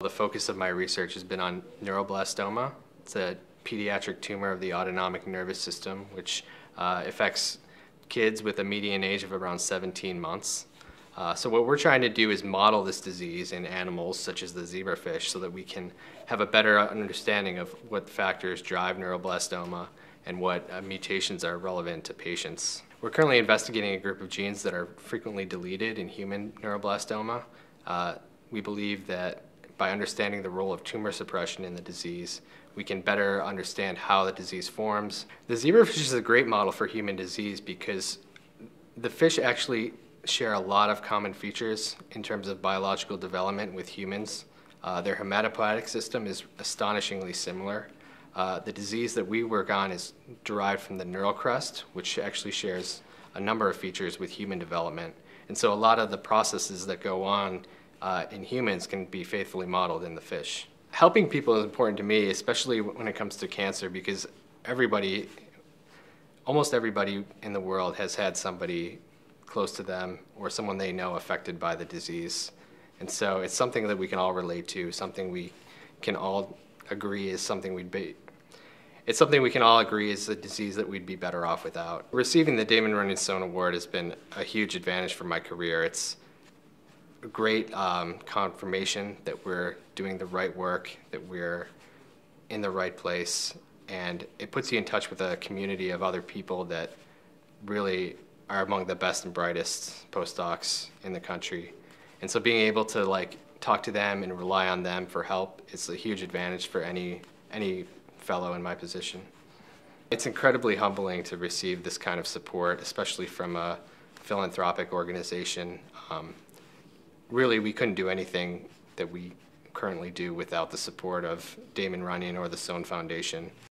The focus of my research has been on neuroblastoma. It's a pediatric tumor of the autonomic nervous system, which uh, affects kids with a median age of around 17 months. Uh, so what we're trying to do is model this disease in animals such as the zebrafish so that we can have a better understanding of what factors drive neuroblastoma and what uh, mutations are relevant to patients. We're currently investigating a group of genes that are frequently deleted in human neuroblastoma. Uh, we believe that by understanding the role of tumor suppression in the disease, we can better understand how the disease forms. The zebrafish is a great model for human disease because the fish actually share a lot of common features in terms of biological development with humans. Uh, their hematopoietic system is astonishingly similar. Uh, the disease that we work on is derived from the neural crest, which actually shares a number of features with human development. And so a lot of the processes that go on uh, in humans can be faithfully modeled in the fish. Helping people is important to me, especially when it comes to cancer, because everybody, almost everybody in the world has had somebody close to them or someone they know affected by the disease. And so it's something that we can all relate to, something we can all agree is something we'd be, it's something we can all agree is a disease that we'd be better off without. Receiving the Damon Runyon Sohn Award has been a huge advantage for my career. It's great um, confirmation that we're doing the right work, that we're in the right place, and it puts you in touch with a community of other people that really are among the best and brightest postdocs in the country. And so being able to like talk to them and rely on them for help is a huge advantage for any any fellow in my position. It's incredibly humbling to receive this kind of support, especially from a philanthropic organization. Um, really, we couldn't do anything that we currently do without the support of Damon Runyon or the Sohn Foundation.